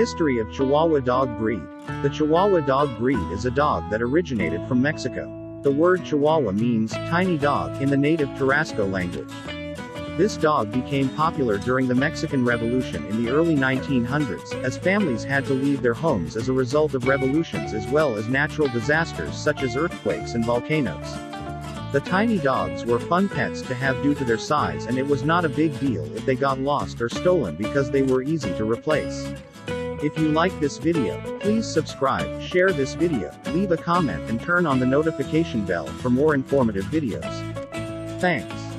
History of Chihuahua Dog Breed. The Chihuahua dog breed is a dog that originated from Mexico. The word Chihuahua means tiny dog in the native Tarasco language. This dog became popular during the Mexican Revolution in the early 1900s, as families had to leave their homes as a result of revolutions as well as natural disasters such as earthquakes and volcanoes. The tiny dogs were fun pets to have due to their size and it was not a big deal if they got lost or stolen because they were easy to replace. If you like this video, please subscribe, share this video, leave a comment and turn on the notification bell for more informative videos. Thanks.